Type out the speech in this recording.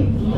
Thank you.